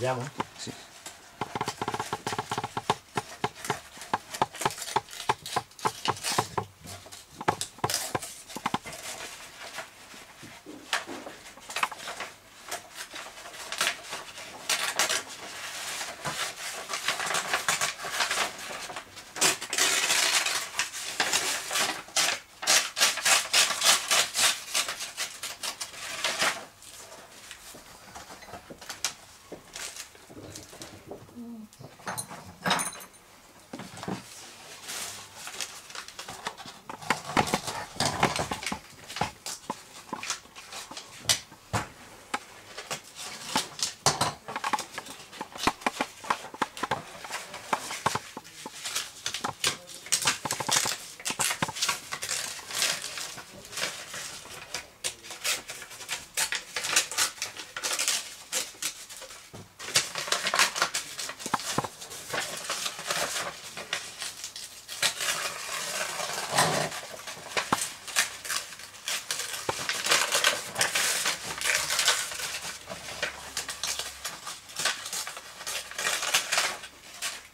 Llamo. Sí.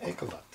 Ekeldag.